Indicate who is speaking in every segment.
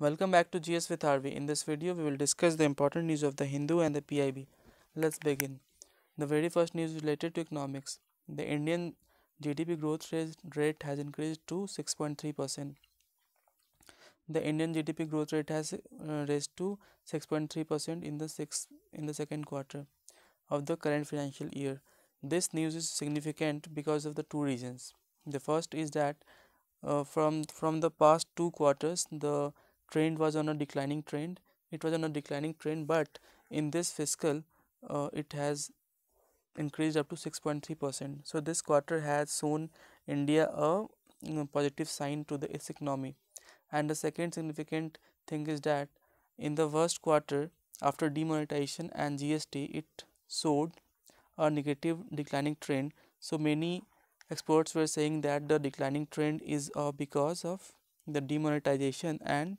Speaker 1: Welcome back to GS with RV. In this video, we will discuss the important news of the Hindu and the PIB. Let's begin. The very first news related to economics. The Indian GDP growth rate has increased to 6.3%. The Indian GDP growth rate has uh, raised to 6.3% in the sixth, in the second quarter of the current financial year. This news is significant because of the two reasons. The first is that uh, from from the past two quarters the trend was on a declining trend. It was on a declining trend but in this fiscal uh, it has increased up to 6.3 percent. So this quarter has shown india a positive sign to the its economy. And the second significant thing is that in the first quarter after demonetization and gst it showed a negative declining trend. So many experts were saying that the declining trend is uh, because of the demonetization and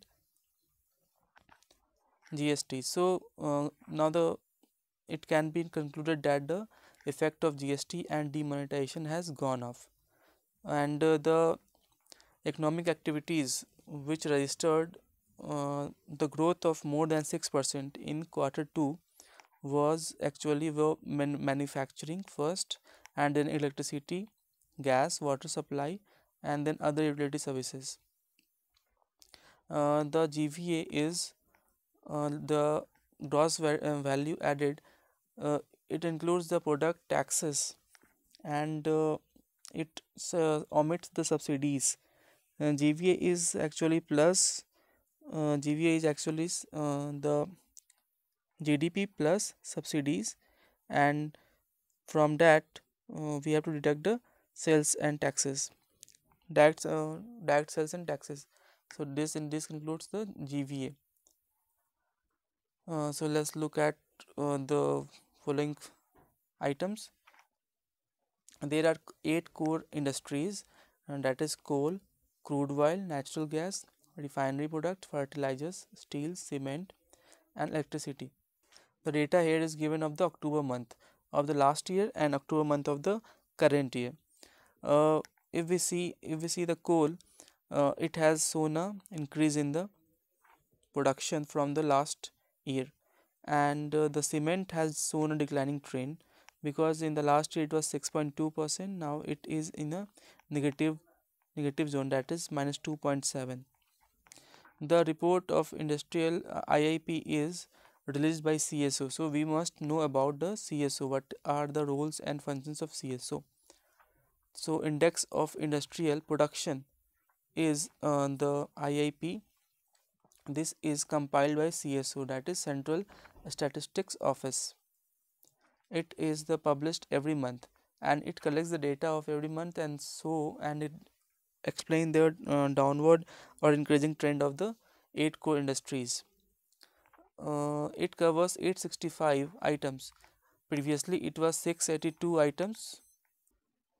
Speaker 1: GST. So uh, now the it can be concluded that the effect of GST and demonetization has gone off and uh, the economic activities which registered uh, the growth of more than 6% in quarter 2 was actually man manufacturing first and then electricity gas water supply and then other utility services uh, the gva is the gross uh, value added uh, it includes the product taxes and uh, it uh, omits the subsidies. And gva is actually plus gva is actually the GDP plus subsidies and from that uh, we have to deduct the sales and taxes. Direct uh, direct sales and taxes. So this in this includes the GVA uh, so let's look at uh, the following items there are eight core industries and that is coal crude oil natural gas refinery product fertilizers steel cement and electricity the data here is given of the October month of the last year and October month of the current year. Uh, if we see if we see the coal, uh, it has shown a increase in the production from the last year, and uh, the cement has shown a declining trend because in the last year it was 6.2 percent. Now it is in a negative negative zone that is minus 2.7. The report of industrial uh, IIP is released by CSO. So we must know about the CSO. What are the roles and functions of CSO? So index of industrial production is uh, the IIP. This is compiled by CSO that is Central Statistics Office. It is the published every month and it collects the data of every month and so and it explain the uh, downward or increasing trend of the eight core industries. Uh, it covers 865 items. Previously it was 682 items.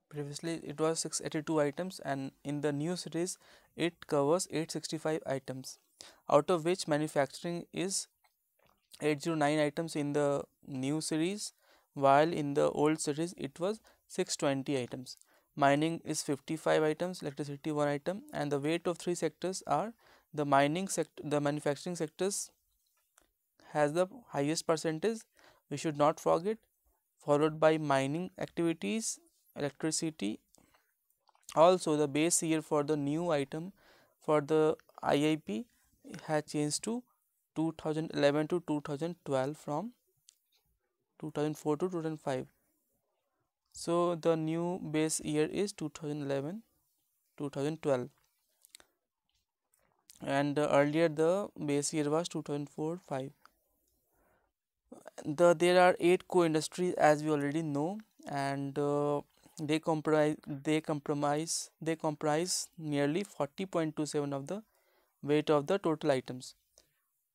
Speaker 1: Previously it was 682 items and in the new series it covers 865 items out of which manufacturing is 809 items in the new series while in the old series it was 620 items. Mining is 55 items electricity 1 item and the weight of three sectors are the mining sector the manufacturing sectors has the highest percentage. We should not forget followed by mining activities electricity also the base year for the new item for the IIP has changed to 2011 to 2012 from 2004 to 2005 so the new base year is 2011 2012 and earlier the base year was 2004 5 the there are eight core industries as we already know and uh, they comprise they compromise they comprise nearly 40.27 of the weight of the total items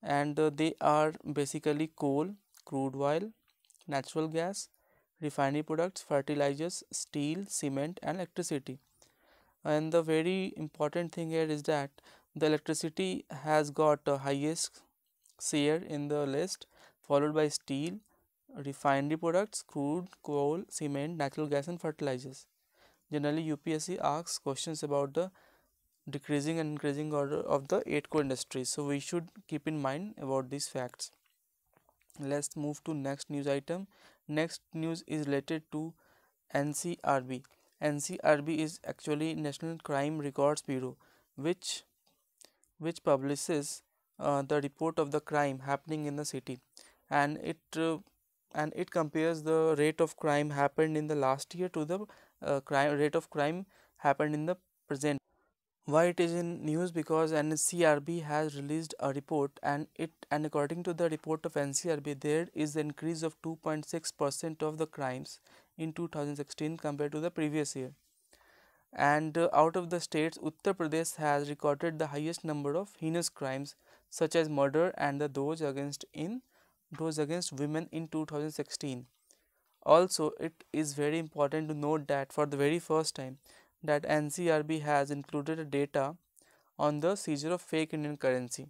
Speaker 1: and uh, they are basically coal crude oil natural gas refinery products fertilizers steel cement and electricity and the very important thing here is that the electricity has got the highest share in the list followed by steel, refinery products, crude, coal, cement, natural gas and fertilizers. Generally UPSC asks questions about the decreasing and increasing order of the 8 core industries. So we should keep in mind about these facts. Let's move to next news item. Next news is related to ncrb ncrb is actually national crime records bureau which which publishes uh, the report of the crime happening in the city. And it uh, and it compares the rate of crime happened in the last year to the uh, crime rate of crime happened in the present why it is in news because NCRB has released a report and it and according to the report of NCRB there is an increase of 2.6 percent of the crimes in 2016 compared to the previous year. And uh, out of the states Uttar Pradesh has recorded the highest number of heinous crimes such as murder and the those against in those against women in 2016 also it is very important to note that for the very first time that NCRB has included data on the seizure of fake Indian currency.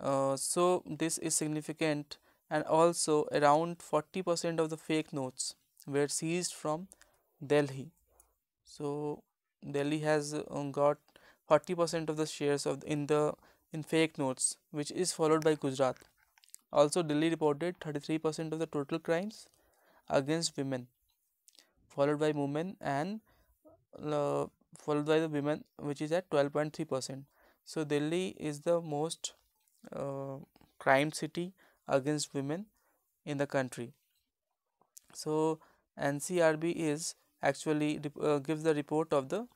Speaker 1: Uh, so this is significant and also around 40% of the fake notes were seized from Delhi. So Delhi has uh, got 40% of the shares of in the in fake notes which is followed by Gujarat. Also Delhi reported 33% of the total crimes against women followed by women and followed by the women which is at 12.3 percent. So delhi is the most uh, crime city against women in the country. So ncrb is actually uh, gives the report of the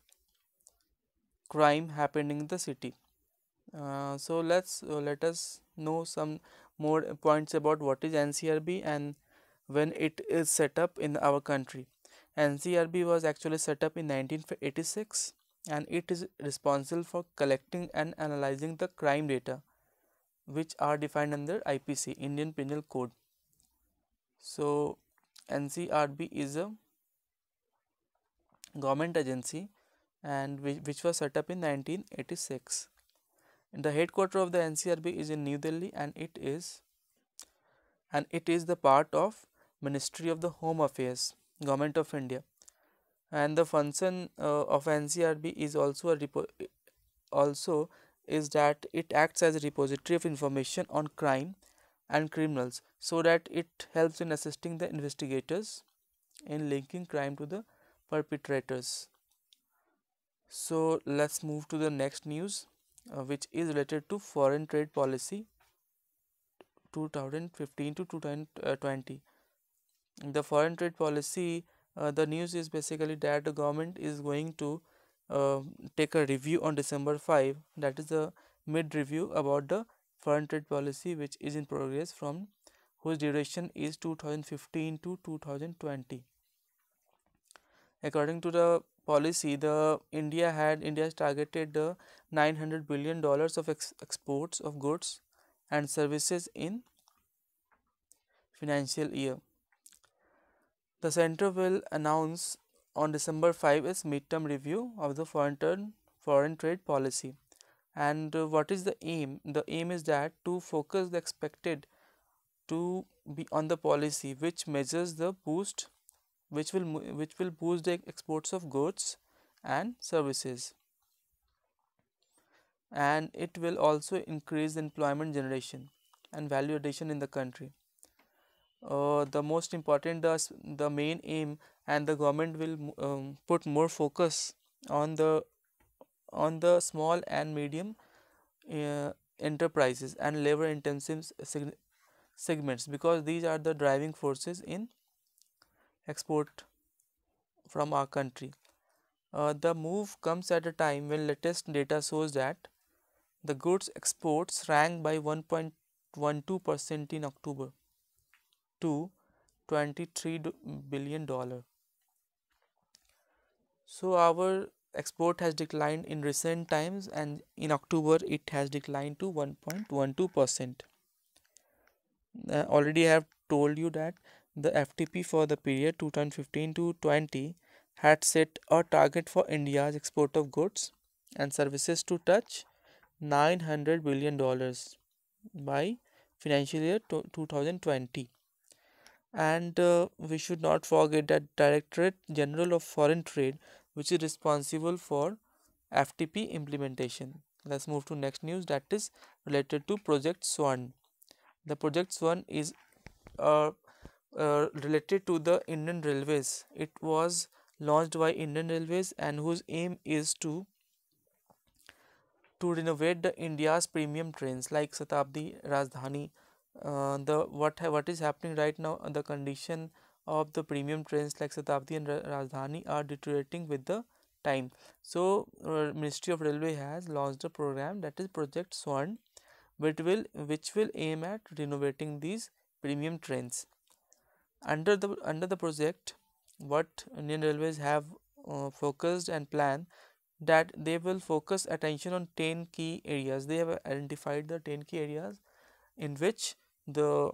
Speaker 1: crime happening in the city. Uh, so let's uh, let us know some more points about what is ncrb and when it is set up in our country NCRB was actually set up in 1986 and it is responsible for collecting and analyzing the crime data which are defined under IPC Indian Penal Code. So NCRB is a government agency and which, was set up in 1986. The headquarter of the NCRB is in New Delhi and it is and it is the part of Ministry of the Home Affairs government of India and the function uh, of NCRB is also a repo also is that it acts as a repository of information on crime and criminals so that it helps in assisting the investigators in linking crime to the perpetrators. So let's move to the next news uh, which is related to foreign trade policy 2015 to 2020 the foreign trade policy uh, the news is basically that the government is going to uh, take a review on December 5 that is the mid review about the foreign trade policy which is in progress from whose duration is 2015 to 2020 according to the policy the india had india targeted the 900 billion dollars of ex exports of goods and services in financial year the center will announce on December 5 its midterm review of the foreign, foreign trade policy. And uh, what is the aim? The aim is that to focus the expected to be on the policy which measures the boost which will which will boost the exports of goods and services and it will also increase employment generation and value addition in the country uh, the most important the, the main aim and the government will um, put more focus on the on the small and medium uh, enterprises and labor intensive seg segments because these are the driving forces in export from our country. Uh, the move comes at a time when latest data shows that the goods exports ranked by 1.12% in October to 23 billion dollar. So our export has declined in recent times and in october it has declined to 1.12 percent. Uh, already i have told you that the ftp for the period 2015 to 20 had set a target for india's export of goods and services to touch 900 billion dollars by financial year 2020 and uh, we should not forget that directorate general of foreign trade which is responsible for FTP implementation. Let's move to next news that is related to Project Swarn The Project Swarn is uh, uh, related to the Indian Railways. It was launched by Indian Railways and whose aim is to to renovate the India's premium trains like Shatabdi, Rajdhani. Uh, the what what is happening right now? The condition of the premium trains like Shatabdi and Rajdhani are deteriorating with the time. So, uh, Ministry of Railway has launched a program that is Project Swarn, which will which will aim at renovating these premium trains. Under the under the project, what Indian Railways have uh, focused and planned that they will focus attention on 10 key areas. They have identified the 10 key areas in which the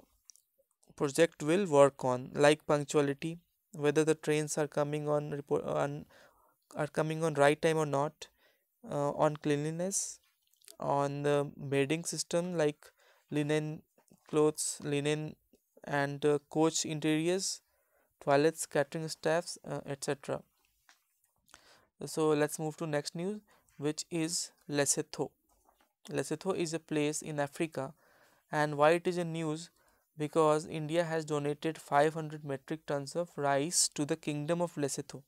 Speaker 1: project will work on like punctuality whether the trains are coming on report on are coming on right time or not uh, on cleanliness on the bedding system like linen clothes linen and uh, coach interiors toilets catering staffs uh, etc so let's move to next news which is lesotho. Lesotho is a place in africa and why it is in news? Because india has donated 500 metric tons of rice to the kingdom of lesotho.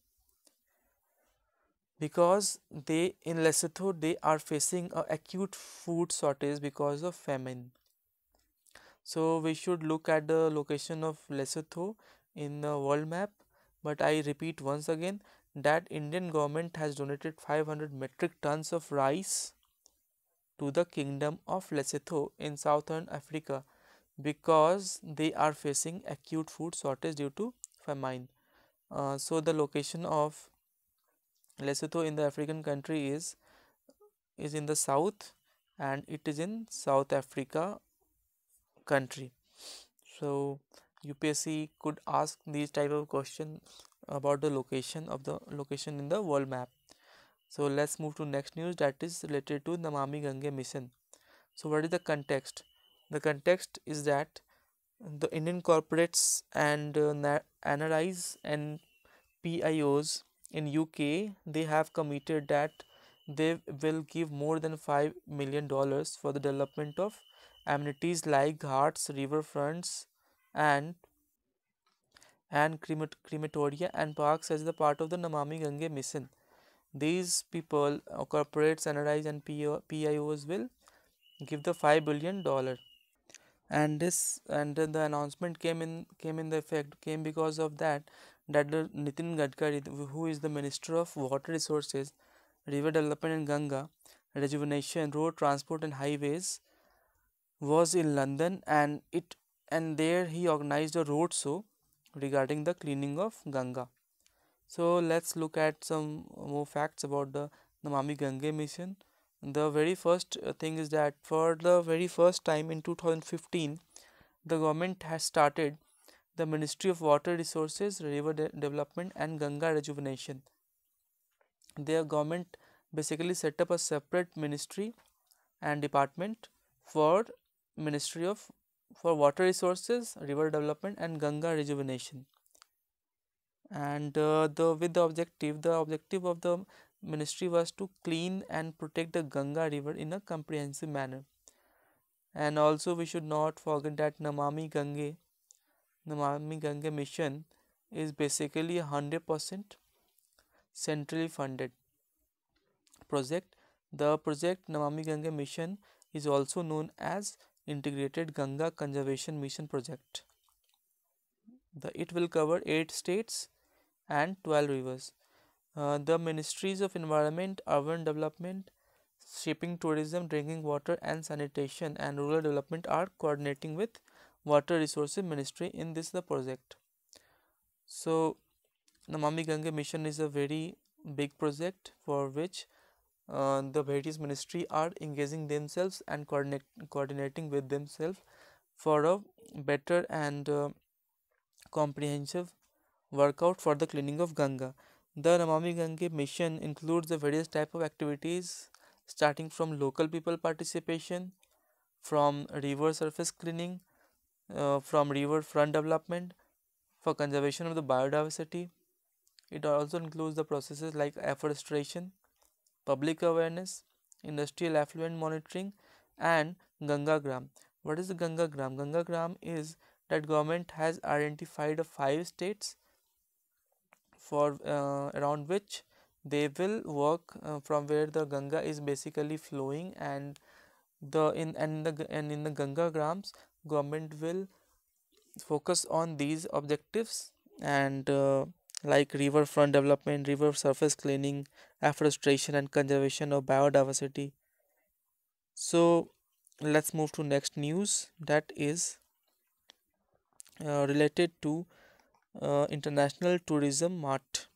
Speaker 1: Because they in lesotho they are facing a acute food shortage because of famine. So we should look at the location of lesotho in the world map. But i repeat once again that indian government has donated 500 metric tons of rice to the kingdom of lesotho in southern africa because they are facing acute food shortage due to famine. Uh, so the location of lesotho in the african country is is in the south and it is in south africa country. So upsc could ask these type of questions about the location of the location in the world map so let's move to next news that is related to namami gange mission so what is the context the context is that the indian corporates and uh, NRIs and pios in uk they have committed that they will give more than 5 million dollars for the development of amenities like ghats riverfronts and and cremat crematoria and parks as the part of the Namami Gange mission. These people, uh, corporates, NRIs and PIOs will give the 5 billion dollar and this and the announcement came in came in the effect came because of that that the Nitin Gadkari who is the minister of water resources river development and Ganga rejuvenation road transport and highways was in London and it and there he organized a road show regarding the cleaning of Ganga. So let's look at some more facts about the Namami Gange mission. The very first uh, thing is that for the very first time in 2015, the government has started the Ministry of Water Resources, River De Development and Ganga Rejuvenation. Their government basically set up a separate ministry and department for Ministry of for water resources, river development and Ganga rejuvenation. And uh, the with the objective, the objective of the ministry was to clean and protect the Ganga river in a comprehensive manner. And also we should not forget that Namami Gange, Namami Gange mission is basically a hundred percent centrally funded project. The project Namami Gange mission is also known as Integrated Ganga Conservation Mission project. The, it will cover 8 states and 12 rivers. Uh, the Ministries of Environment, Urban Development, Shipping, Tourism, Drinking Water and Sanitation and Rural Development are coordinating with Water Resources Ministry in this the project. So, Namami Gange mission is a very big project for which uh, the various ministry are engaging themselves and coordinate, coordinating with themselves for a better and uh, comprehensive workout for the cleaning of Ganga. The Namami Gange mission includes the various type of activities starting from local people participation, from river surface cleaning, uh, from river front development, for conservation of the biodiversity. It also includes the processes like afforestation, public awareness, industrial effluent monitoring and Ganga Gram. What is the Ganga Gram? Ganga Gram is that government has identified five states for uh, around which they will work uh, from where the Ganga is basically flowing and the in and the and in the Ganga Grams government will focus on these objectives and uh, like riverfront development, river surface cleaning, afforestation and conservation of biodiversity. So let's move to next news that is uh, related to uh, international tourism mart.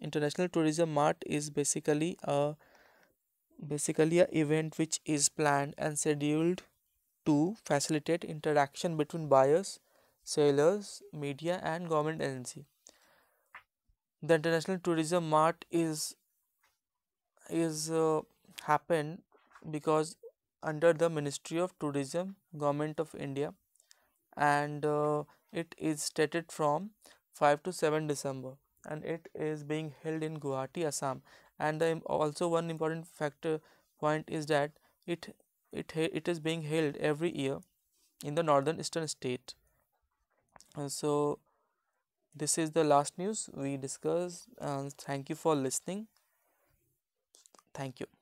Speaker 1: International tourism mart is basically a basically a event which is planned and scheduled to facilitate interaction between buyers sellers media and government agency. The international tourism mart is is uh, happened because under the ministry of tourism government of india and uh, it is stated from 5 to 7 december and it is being held in guwahati assam. And the, also one important factor point is that it it it is being held every year in the northern eastern state. Uh, so this is the last news we discussed uh, thank you for listening. Thank you